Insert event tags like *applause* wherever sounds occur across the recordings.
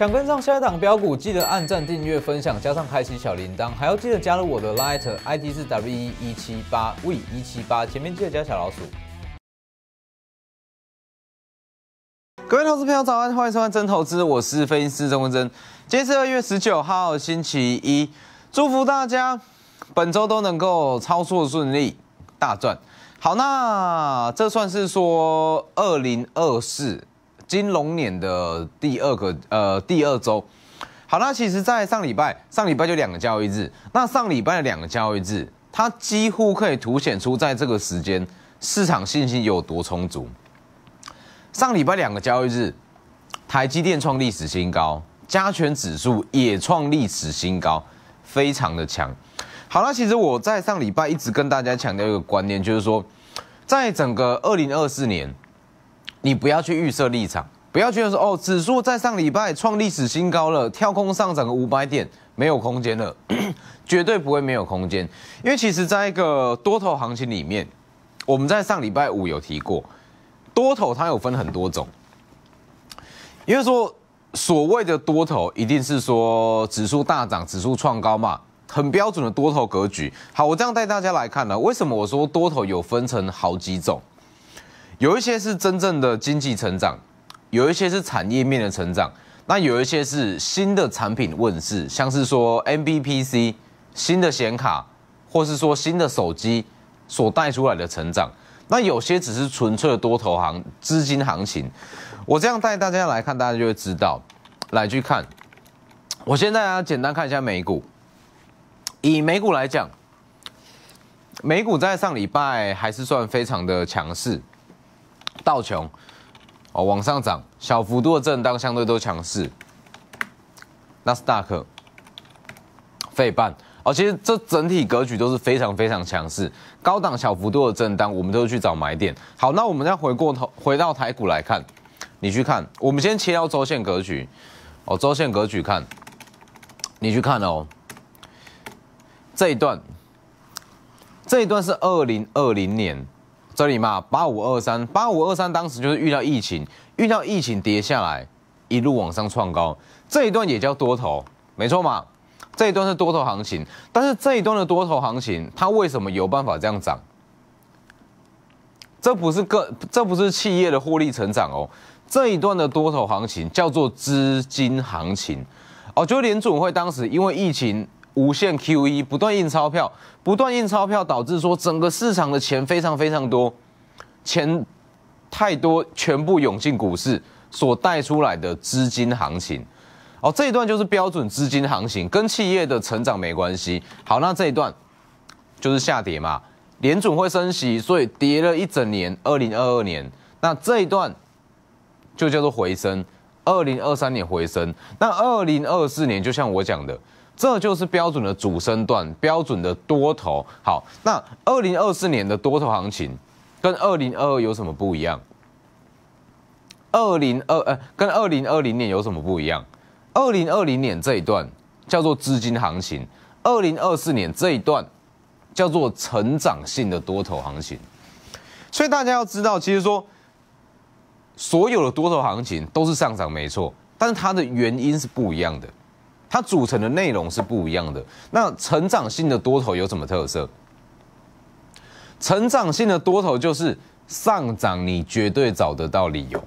想跟上下一档标股，记得按赞、订阅、分享，加上开启小铃铛，还要记得加入我的 Light ID 是 W 一七八 V 一七八，前面记得加小老鼠。各位投资朋友早安，欢迎收看真投资，我是分析师郑文珍。今天是二月十九号，星期一，祝福大家本周都能够操作顺利，大赚。好，那这算是说二零二四金龙年的第二个呃第二周。好，那其实，在上礼拜上礼拜就两个交易日，那上礼拜的两个交易日，它几乎可以凸显出在这个时间市场信心有多充足。上礼拜两个交易日，台积电创历史新高，加权指数也创历史新高，非常的强。好了，其实我在上礼拜一直跟大家强调一个观念，就是说，在整个二零二四年，你不要去预设立场，不要觉得说哦，指数在上礼拜创历史新高了，跳空上涨个五百点，没有空间了，*clears throat* 绝对不会没有空间。因为其实在一个多头行情里面，我们在上礼拜五有提过。多头它有分很多种，因为说所谓的多头一定是说指数大涨、指数创高嘛，很标准的多头格局。好，我这样带大家来看呢，为什么我说多头有分成好几种？有一些是真正的经济成长，有一些是产业面的成长，那有一些是新的产品问世，像是说 M B P C 新的显卡，或是说新的手机所带出来的成长。那有些只是纯粹的多头行资金行情，我这样带大家来看，大家就会知道。来去看，我先大家简单看一下美股。以美股来讲，美股在上礼拜还是算非常的强势，道琼哦往上涨，小幅度的震荡相对都强势。纳斯达克、费半。哦，其实这整体格局都是非常非常强势，高档小幅度的震荡，我们都去找买点。好，那我们再回过头回到台股来看，你去看，我们先切到周线格局，哦，周线格局看，你去看哦，这一段，这一段是二零二零年这里嘛，八五二三，八五二三当时就是遇到疫情，遇到疫情跌下来，一路往上创高，这一段也叫多头，没错嘛。这一段是多头行情，但是这一段的多头行情，它为什么有办法这样涨？这不是个，这不是企业的获利成长哦。这一段的多头行情叫做资金行情哦。就联准会当时因为疫情无限 QE，不断印钞票，不断印钞票，导致说整个市场的钱非常非常多，钱太多，全部涌进股市，所带出来的资金行情。哦，这一段就是标准资金行情，跟企业的成长没关系。好，那这一段就是下跌嘛，联准会升息，所以跌了一整年，二零二二年。那这一段就叫做回升，二零二三年回升。那二零二四年，就像我讲的，这就是标准的主升段，标准的多头。好，那二零二四年的多头行情跟二零二二有什么不一样？二零二呃，跟二零二零年有什么不一样？二零二零年这一段叫做资金行情，二零二四年这一段叫做成长性的多头行情。所以大家要知道，其实说所有的多头行情都是上涨没错，但是它的原因是不一样的，它组成的内容是不一样的。那成长性的多头有什么特色？成长性的多头就是上涨，你绝对找得到理由，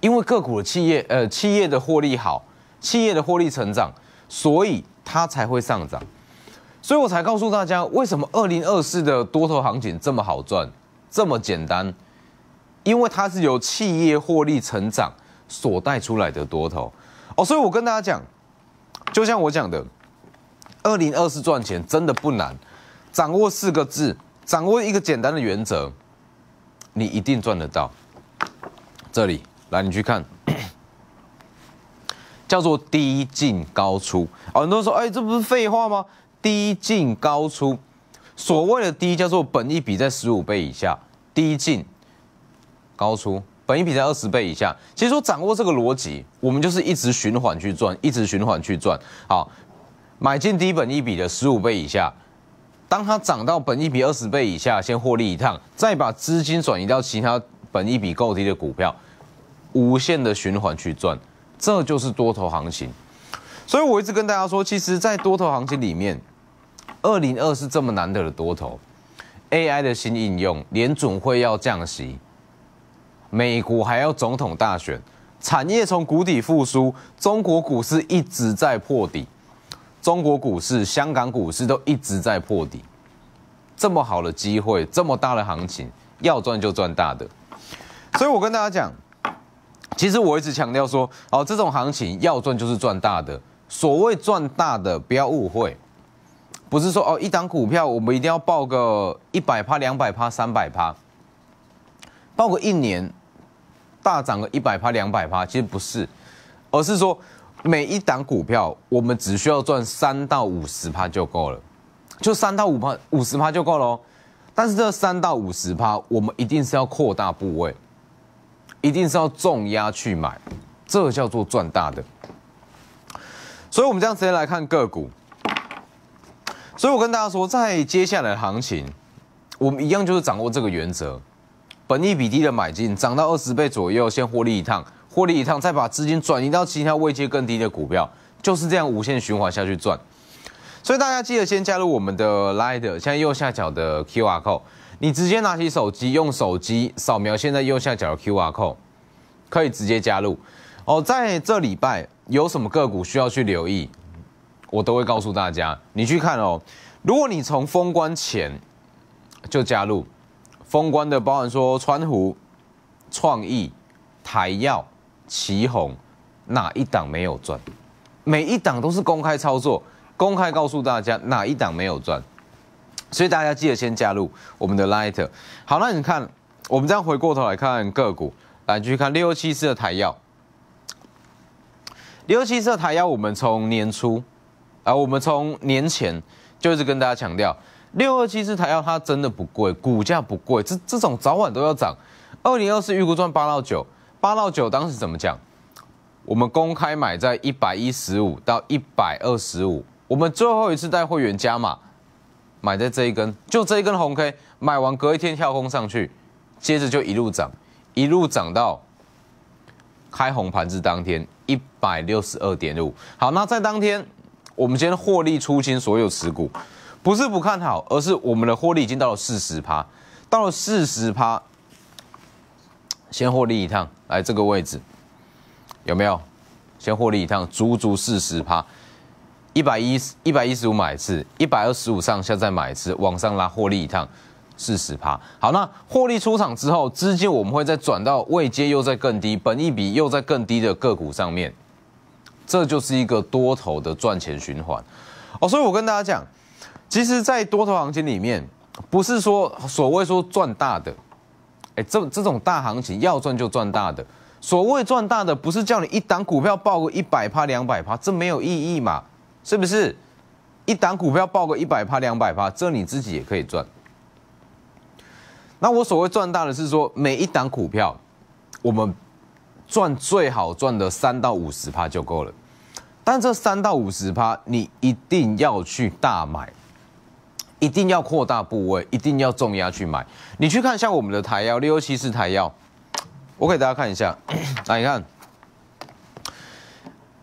因为个股的企业呃企业的获利好。企业的获利成长，所以它才会上涨，所以我才告诉大家，为什么二零二四的多头行情这么好赚，这么简单，因为它是由企业获利成长所带出来的多头哦。所以我跟大家讲，就像我讲的，二零二四赚钱真的不难，掌握四个字，掌握一个简单的原则，你一定赚得到。这里来，你去看。叫做低进高出，很多人说，哎，这不是废话吗？低进高出，所谓的低叫做本一比在十五倍以下，低进高出，本一比在二十倍以下。其实说掌握这个逻辑，我们就是一直循环去赚，一直循环去赚。好，买进低本一比的十五倍以下，当它涨到本一比二十倍以下，先获利一趟，再把资金转移到其他本一比够低的股票，无限的循环去赚。这就是多头行情。所以我一直跟大家说，其实，在多头行情里面，二零二是这么难得的多头，AI 的新应用，联准会要降息，美国还要总统大选，产业从谷底复苏，中国股市一直在破底，中国股市、香港股市都一直在破底。这么好的机会，这么大的行情，要赚就赚大的。所以我跟大家讲，其实我一直强调说，哦，这种行情要赚就是赚大的。所谓赚大的，不要误会，不是说哦，一档股票我们一定要报个一百趴、两百趴、三百趴，报个一年大涨个一百趴、两百趴，其实不是，而是说每一档股票我们只需要赚三到五十趴就够了。就三到五趴、五十趴就够了，哦但是这三到五十趴，我们一定是要扩大部位，一定是要重压去买，这叫做赚大的。所以，我们这样直接来看个股。所以我跟大家说，在接下来的行情，我们一样就是掌握这个原则：，本益比低的买进，涨到二十倍左右，先获利一趟，获利一趟，再把资金转移到其他位阶更低的股票，就是这样无限循环下去赚。所以大家记得先加入我们的 Light，现在右下角的 QR code，你直接拿起手机，用手机扫描现在右下角的 QR code，可以直接加入。哦，在这礼拜有什么个股需要去留意，我都会告诉大家。你去看哦，如果你从封关前就加入，封关的包含说川湖、创意、台药、旗宏，哪一档没有赚？每一档都是公开操作。公开告诉大家哪一档没有赚，所以大家记得先加入我们的 Light。好，那你看，我们这样回过头来看个股，来继续看六七四的台药。六七四的台药，我们从年初，啊，我们从年前就是跟大家强调，六二七四台药它真的不贵，股价不贵，这这种早晚都要涨。二零二四预估赚八到九，八到九当时怎么讲？我们公开买在一百一十五到一百二十五。我们最后一次带会员加码，买在这一根，就这一根红 K，买完隔一天跳空上去，接着就一路涨，一路涨到开红盘子当天一百六十二点五。好，那在当天，我们先获利出清所有持股，不是不看好，而是我们的获利已经到了四十趴，到了四十趴，先获利一趟，来这个位置，有没有？先获利一趟，足足四十趴。一百一十一百一十五买一次，一百二十五上下再买一次，往上拉获利一趟四十趴。好，那获利出场之后，资金我们会再转到未接又在更低，本一比又在更低的个股上面，这就是一个多头的赚钱循环。哦，所以我跟大家讲，其实，在多头行情里面，不是说所谓说赚大的，哎，这这种大行情要赚就赚大的。所谓赚大的，不是叫你一档股票爆个一百趴、两百趴，这没有意义嘛。是不是一档股票报个一百趴、两百趴，这你自己也可以赚？那我所谓赚大的是说，每一档股票我们赚最好赚的三到五十趴就够了。但这三到五十趴，你一定要去大买，一定要扩大部位，一定要重压去买。你去看像我们的台药六七四台药，我给大家看一下，*coughs* 来你看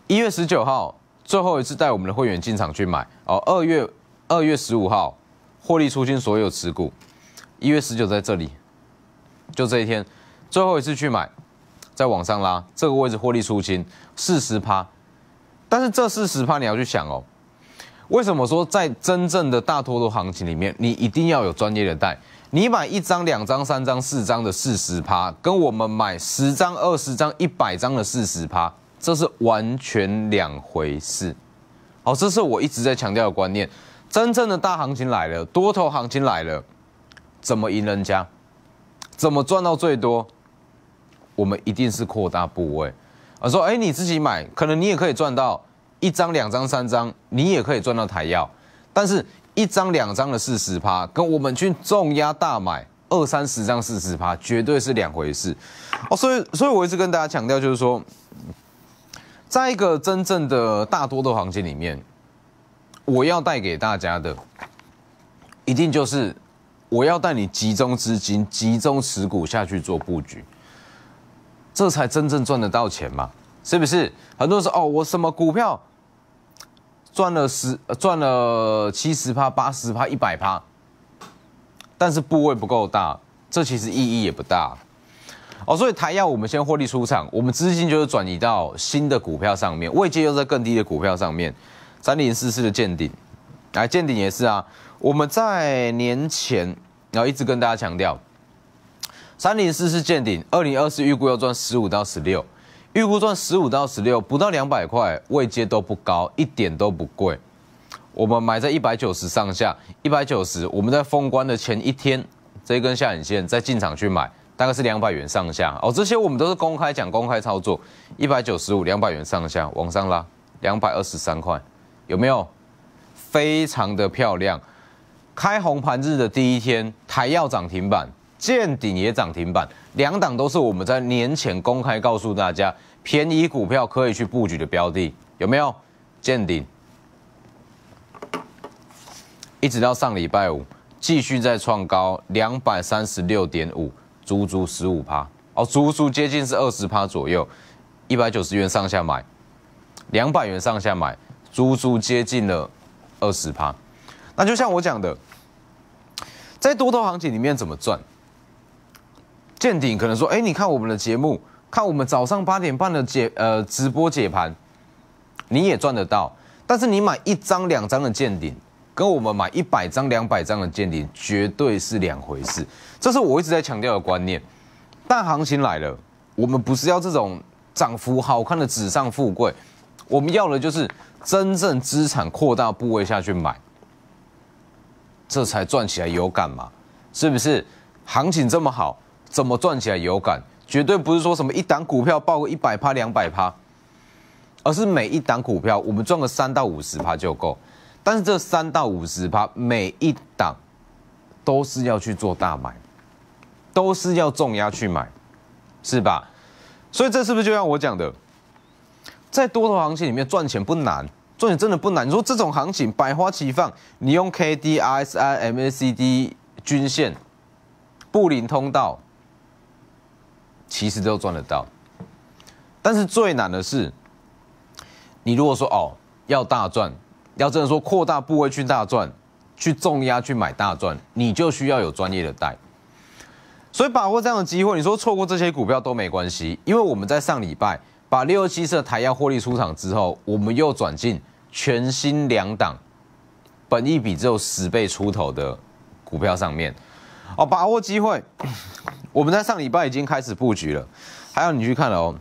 一月十九号。最后一次带我们的会员进场去买哦，二月二月十五号获利出清所有持股，一月十九在这里，就这一天，最后一次去买，再往上拉，这个位置获利出清四十趴，但是这四十趴你要去想哦，为什么说在真正的大多头行情里面，你一定要有专业的带，你买一张、两张、三张、四张的四十趴，跟我们买十张、二十张、一百张的四十趴。这是完全两回事，好，这是我一直在强调的观念。真正的大行情来了，多头行情来了，怎么赢人家？怎么赚到最多？我们一定是扩大部位。我说，哎，你自己买，可能你也可以赚到一张、两张、三张，你也可以赚到台药。但是，一张、两张的四十趴，跟我们去重压大买二三十张四十趴，绝对是两回事。哦，所以，所以我一直跟大家强调，就是说。在一个真正的大多的行情里面，我要带给大家的，一定就是我要带你集中资金、集中持股下去做布局，这才真正赚得到钱嘛。是不是？很多人说哦，我什么股票赚了十赚了七十趴、八十趴、一百趴，但是部位不够大，这其实意义也不大。哦，所以台药我们先获利出场，我们资金就是转移到新的股票上面，位阶又在更低的股票上面。三零四四的见顶，来见顶也是啊。我们在年前，然后一直跟大家强调，三零四是见顶，二零二四预估要赚十五到十六，预估赚十五到十六，不到两百块，位阶都不高，一点都不贵。我们买在一百九十上下，一百九十，我们在封关的前一天，这一根下影线再进场去买。大概是两百元上下哦，这些我们都是公开讲、公开操作，一百九十五、两百元上下往上拉，两百二十三块，有没有？非常的漂亮。开红盘日的第一天，台药涨停板，见顶也涨停板，两档都是我们在年前公开告诉大家，便宜股票可以去布局的标的，有没有？见顶，一直到上礼拜五，继续在创高，两百三十六点五。足足十五趴哦，足足接近是二十趴左右，一百九十元上下买，两百元上下买，足足接近了二十趴。那就像我讲的，在多头行情里面怎么赚？见顶可能说，哎，你看我们的节目，看我们早上八点半的解呃直播解盘，你也赚得到。但是你买一张两张的见顶。跟我们买一百张、两百张的见顶绝对是两回事，这是我一直在强调的观念。但行情来了，我们不是要这种涨幅好看的纸上富贵，我们要的就是真正资产扩大部位下去买，这才赚起来有感嘛？是不是？行情这么好，怎么赚起来有感？绝对不是说什么一档股票报个一百趴、两百趴，而是每一档股票我们赚个三到五十趴就够。但是这三到五十趴，每一档都是要去做大买，都是要重压去买，是吧？所以这是不是就像我讲的，在多头行情里面赚钱不难，赚钱真的不难。你说这种行情百花齐放，你用 K D R S I M A C D 均线、布林通道，其实都赚得到。但是最难的是，你如果说哦要大赚。要真的说扩大部位去大赚，去重压去买大赚，你就需要有专业的带。所以把握这样的机会，你说错过这些股票都没关系，因为我们在上礼拜把六七色台压获利出场之后，我们又转进全新两档，本益比只有十倍出头的股票上面。哦，把握机会，我们在上礼拜已经开始布局了。还有你去看了哦，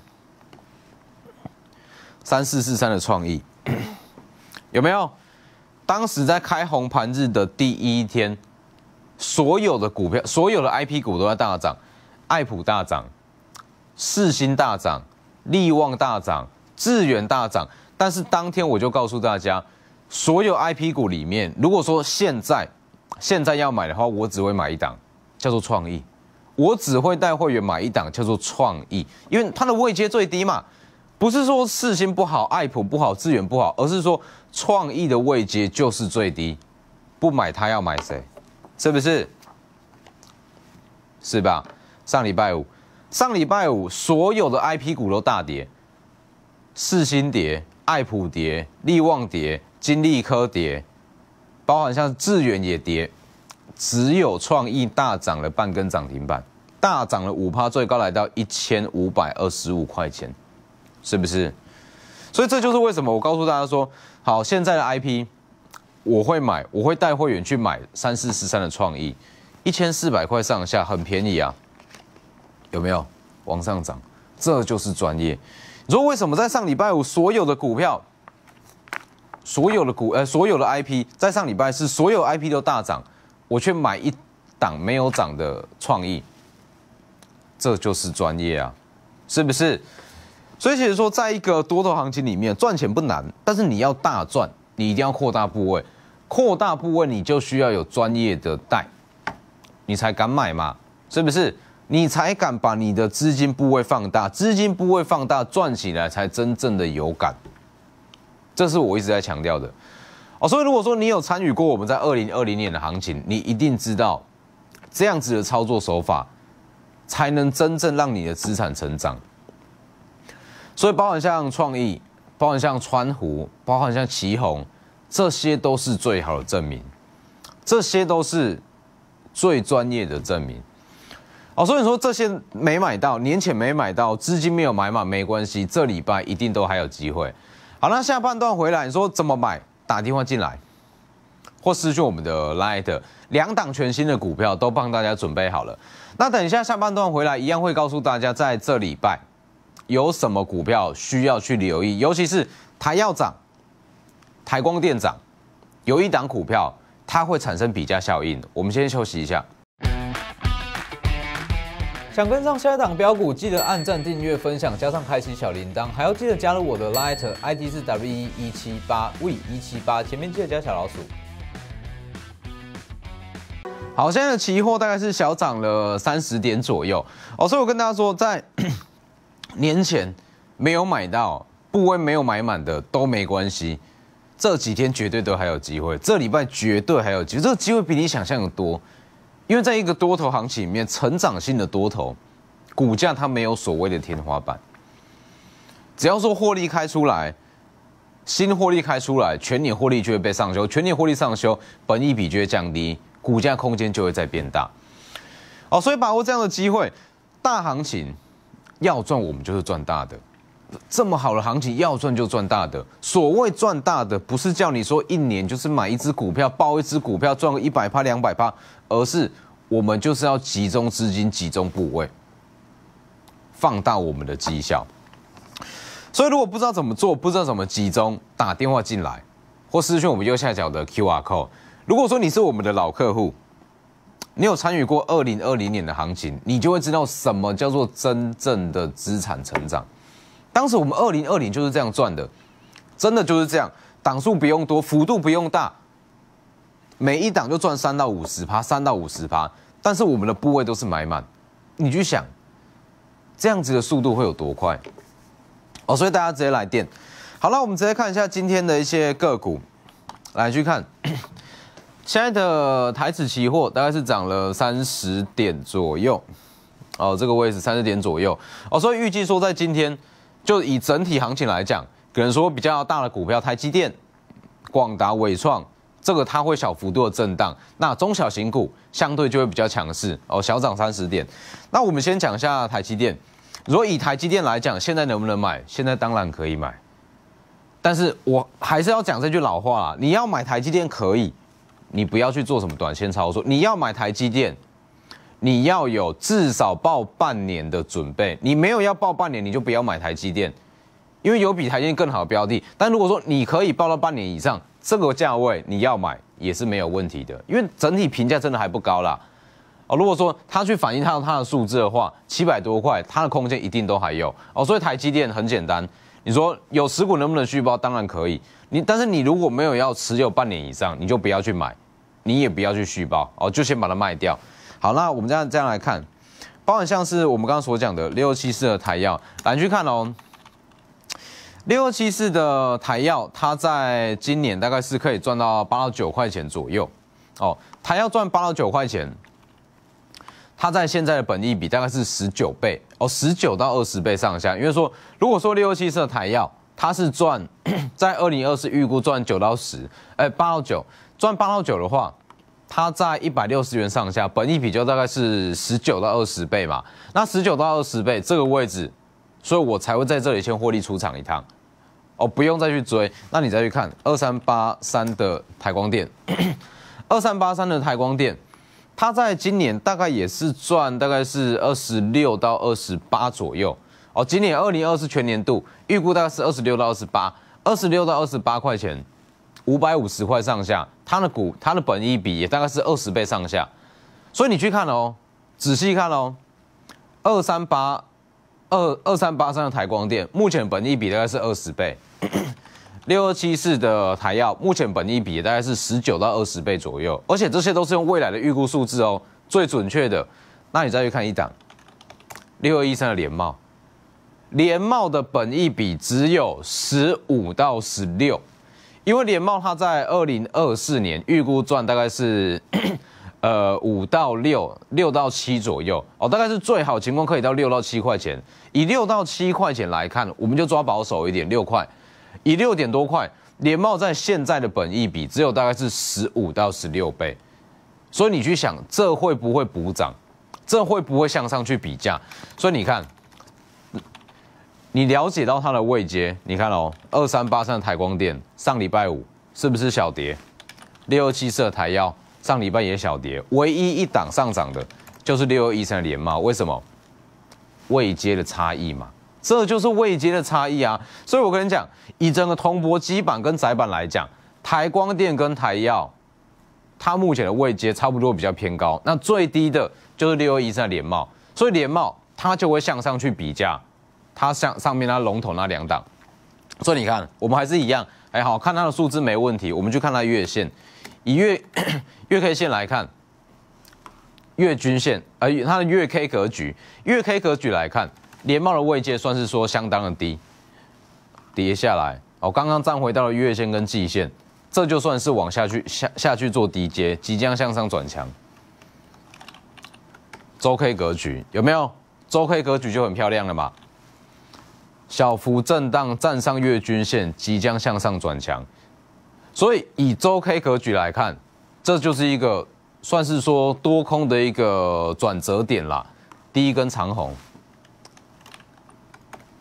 三四四三的创意。*clears throat* 有没有？当时在开红盘日的第一天，所有的股票、所有的 I P 股都在大涨，爱普大涨，世新大涨，利旺大涨，智远大涨。但是当天我就告诉大家，所有 I P 股里面，如果说现在现在要买的话，我只会买一档，叫做创意。我只会带会员买一档，叫做创意，因为它的位阶最低嘛。不是说四星不好，爱普不好，资源不好，而是说创意的位阶就是最低，不买它要买谁？是不是？是吧？上礼拜五，上礼拜五所有的 I P 股都大跌，四星跌，爱普跌，利旺跌，金利科跌，包含像智远也跌，只有创意大涨了半根涨停板，大涨了五趴，最高来到一千五百二十五块钱。是不是？所以这就是为什么我告诉大家说，好，现在的 IP 我会买，我会带会员去买三四十三的创意，一千四百块上下，很便宜啊，有没有？往上涨，这就是专业。你说为什么在上礼拜五所有的股票，所有的股呃所有的 IP 在上礼拜是所有 IP 都大涨，我却买一档没有涨的创意，这就是专业啊，是不是？所以其实说，在一个多头行情里面赚钱不难，但是你要大赚，你一定要扩大部位，扩大部位你就需要有专业的带，你才敢买嘛，是不是？你才敢把你的资金部位放大，资金部位放大赚起来才真正的有感，这是我一直在强调的哦。所以如果说你有参与过我们在二零二零年的行情，你一定知道这样子的操作手法，才能真正让你的资产成长。所以包含像创意，包含像川湖，包含像旗宏，这些都是最好的证明，这些都是最专业的证明。哦，所以说这些没买到，年前没买到，资金没有买满没关系，这礼拜一定都还有机会。好，那下半段回来，你说怎么买？打电话进来，或私讯我们的 Light，两档全新的股票都帮大家准备好了。那等一下下半段回来，一样会告诉大家，在这礼拜有什么股票需要去留意，尤其是台药涨、台光电涨，有一档股票它会产生比价效应。我们先休息一下。想跟上下一档标股，记得按赞、订阅、分享，加上开启小铃铛，还要记得加入我的 Light ID 是 W 一一七八 V 一七八，前面记得加小老鼠。好，现在的期货大概是小涨了三十点左右。哦，所以我跟大家说，在 *coughs* 年前没有买到部位没有买满的都没关系，这几天绝对都还有机会，这礼拜绝对还有机会，这个机会比你想象的多。因为在一个多头行情里面，成长性的多头股价它没有所谓的天花板，只要说获利开出来，新获利开出来，全年获利就会被上修，全年获利上修，本益比就会降低，股价空间就会再变大。哦，所以把握这样的机会，大行情要赚，我们就是赚大的。这么好的行情要赚就赚大的，所谓赚大的不是叫你说一年就是买一只股票包一只股票赚个一百趴两百趴，而是我们就是要集中资金集中部位，放大我们的绩效。所以如果不知道怎么做，不知道怎么集中，打电话进来或私讯我们右下角的 Q R code。如果说你是我们的老客户，你有参与过二零二零年的行情，你就会知道什么叫做真正的资产成长。当时我们二零二零就是这样赚的，真的就是这样，档数不用多，幅度不用大，每一档就赚三到五十趴，三到五十趴，但是我们的部位都是买满，你去想，这样子的速度会有多快？哦，所以大家直接来电。好了，我们直接看一下今天的一些个股，来去看，现在的台指期货大概是涨了三十点左右，哦，这个位置三十点左右，哦，所以预计说在今天。就以整体行情来讲，可能说比较大的股票，台积电、广达、伟创，这个它会小幅度的震荡。那中小型股相对就会比较强势哦，小涨三十点。那我们先讲一下台积电。如果以台积电来讲，现在能不能买？现在当然可以买。但是我还是要讲这句老话，你要买台积电可以，你不要去做什么短线操作。你要买台积电。你要有至少报半年的准备，你没有要报半年，你就不要买台积电，因为有比台积电更好的标的。但如果说你可以报到半年以上，这个价位你要买也是没有问题的，因为整体评价真的还不高啦。哦，如果说它去反映它它的数字的话，七百多块，它的空间一定都还有哦。所以台积电很简单，你说有持股能不能续报？当然可以。你但是你如果没有要持有半年以上，你就不要去买，你也不要去续报哦，就先把它卖掉。好，那我们这样这样来看，包含像是我们刚刚所讲的六七四的台药，来去看哦。六七四的台药，它在今年大概是可以赚到八到九块钱左右哦。台药赚八到九块钱，它在现在的本益比大概是十九倍哦，十九到二十倍上下。因为说，如果说六七四的台药，它是赚 *clears throat* 在二零二四预估赚九到十，哎，八到九赚八到九的话。它在一百六十元上下，本益比就大概是十九到二十倍嘛。那十九到二十倍这个位置，所以我才会在这里先获利出场一趟，哦，不用再去追。那你再去看二三八三的台光电，二三八三的台光电，它在今年大概也是赚大概是二十六到二十八左右。哦，今年二零二四全年度预估大概是二十六到二十八，二十六到二十八块钱。五百五十块上下，它的股它的本益比也大概是二十倍上下，所以你去看哦，仔细看哦，二三八二二三八三的台光电，目前本益比大概是二十倍，六二七四的台药，目前本益比大概是十九到二十倍左右，而且这些都是用未来的预估数字哦，最准确的。那你再去看一档六二一三的联茂，联茂的本益比只有十五到十六。因为联茂它在二零二四年预估赚大概是 *coughs* 呃五到六六到七左右哦，大概是最好情况可以到六到七块钱。以六到七块钱来看，我们就抓保守一点，六块。以六点多块，联茂在现在的本益比只有大概是十五到十六倍，所以你去想，这会不会补涨？这会不会向上去比价？所以你看，你了解到它的位阶，你看哦，二三八三的台光电上礼拜五是不是小跌？六二七四的台药上礼拜也小跌，唯一一档上涨的就是六二一三的联茂，为什么？位阶的差异嘛。这就是位阶的差异啊，所以我跟你讲，以整个铜箔基板跟窄板来讲，台光电跟台药，它目前的位阶差不多比较偏高，那最低的就是六二一三联茂，所以联茂它就会向上去比价，它向上面那龙头那两档，所以你看，我们还是一样，哎，好看它的数字没问题，我们就看它月线，以月 *coughs* 月 K 线来看，月均线，呃，它的月 K 格局，月 K 格局来看。连帽的位阶算是说相当的低，跌下来哦，刚刚站回到了月线跟季线，这就算是往下去下下去做低阶，即将向上转强。周 K 格局有没有？周 K 格局就很漂亮了嘛，小幅震荡站上月均线，即将向上转强。所以以周 K 格局来看，这就是一个算是说多空的一个转折点啦，第一根长红。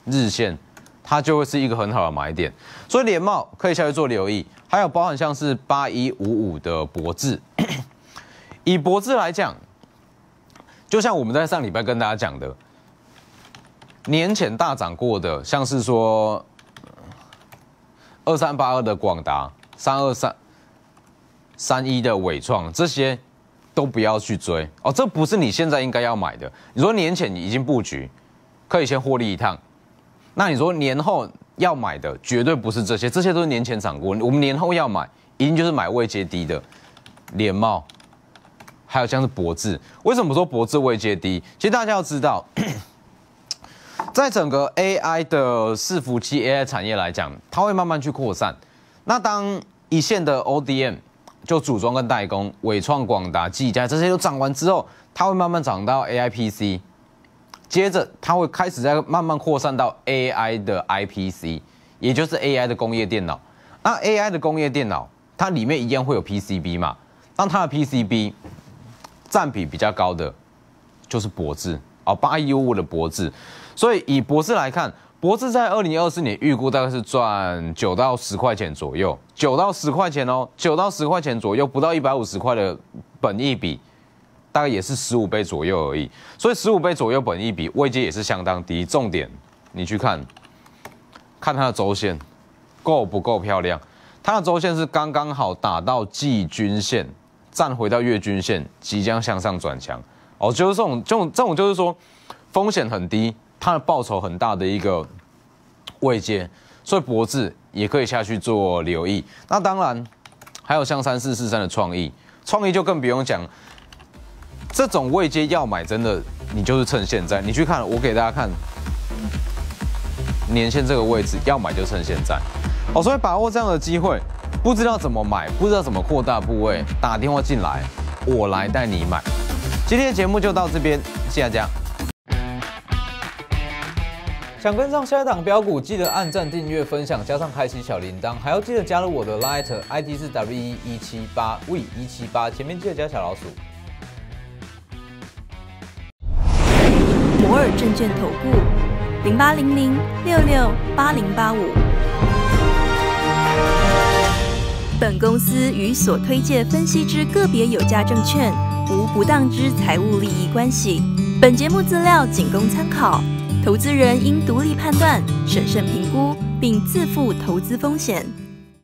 日线，它就会是一个很好的买点，所以联茂可以下去做留意，还有包含像是八一五五的博智，以博智来讲，就像我们在上礼拜跟大家讲的，年前大涨过的，像是说二三八二的广达，三二三三一的伟创，这些都不要去追哦，这不是你现在应该要买的。你说年前你已经布局，可以先获利一趟。那你说年后要买的绝对不是这些，这些都是年前涨过。我们年后要买，一定就是买位阶低的联茂，还有像是博智。为什么说博智位阶低？其实大家要知道，*clears throat* 在整个 AI 的伺服器 AI 产业来讲，它会慢慢去扩散。那当一线的 ODM 就组装跟代工，伟创、广达、技嘉这些都涨完之后，它会慢慢涨到 AI PC。接着，它会开始在慢慢扩散到 AI 的 IPC，也就是 AI 的工业电脑。那 AI 的工业电脑，它里面一样会有 PCB 嘛？那它的 PCB 占比比较高的，就是博智哦，八一五五的博智。所以以博智来看，博智在二零二四年预估大概是赚九到十块钱左右，九到十块钱哦，九到十块钱左右，不到一百五十块的本益比。大概也是十五倍左右而已，所以十五倍左右本一比位阶也是相当低。重点，你去看，看它的周线够不够漂亮？它的周线是刚刚好打到季均线，站回到月均线，即将向上转强。哦，就是这种这种这种，就是说风险很低，它的报酬很大的一个位阶，所以博智也可以下去做留意。那当然还有像三四四三的创意，创意就更不用讲。这种位阶要买，真的，你就是趁现在。你去看，我给大家看年线这个位置，要买就趁现在。哦，所以把握这样的机会，不知道怎么买，不知道怎么扩大部位，打电话进来，我来带你买。今天的节目就到这边，谢谢大家。想跟上下一档标股，记得按赞、订阅、分享，加上开启小铃铛，还要记得加入我的 Light ID 是 W 一七八 V 一七八，前面记得加小老鼠。摩尔证券投顾零八零零六六八零八五。本公司与所推介分析之个别有价证券无不当之财务利益关系。本节目资料仅供参考，投资人应独立判断、审慎评估，并自负投资风险。